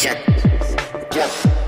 check. One.